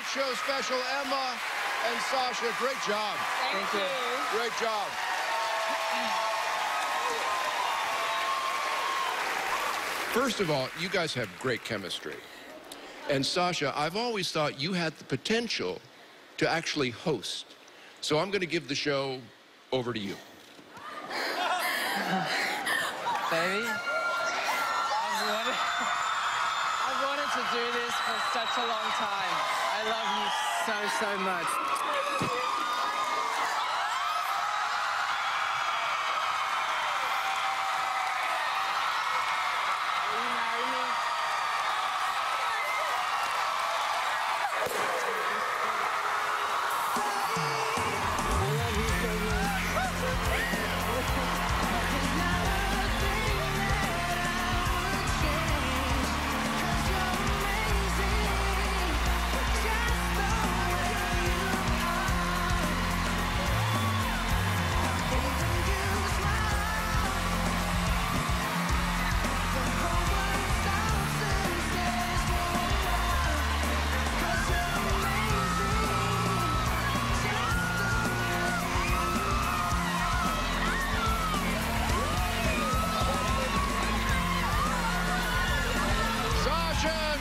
talk show special, Emma and Sasha. Great job. Thank, Thank you. you. Great job. First of all, you guys have great chemistry. And Sasha, I've always thought you had the potential to actually host. So I'm going to give the show over to you. Baby, I've wanted, I've to do this for such a long time. I love you so, so much.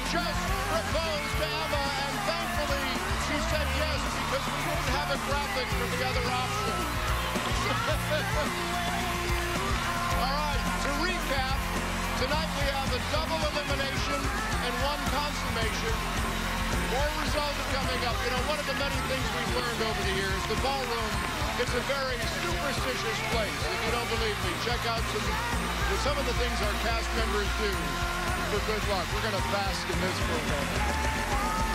Just proposed to Emma, and thankfully she said yes because we didn't have a graphic for the other option. All right, to recap, tonight we have a double elimination and one consummation. More results are coming up. You know, one of the many things we've learned over the years, the ballroom is a very superstitious place. If you don't believe me, check out some, some of the things our cast members do for good luck. We're going to bask in this for a moment.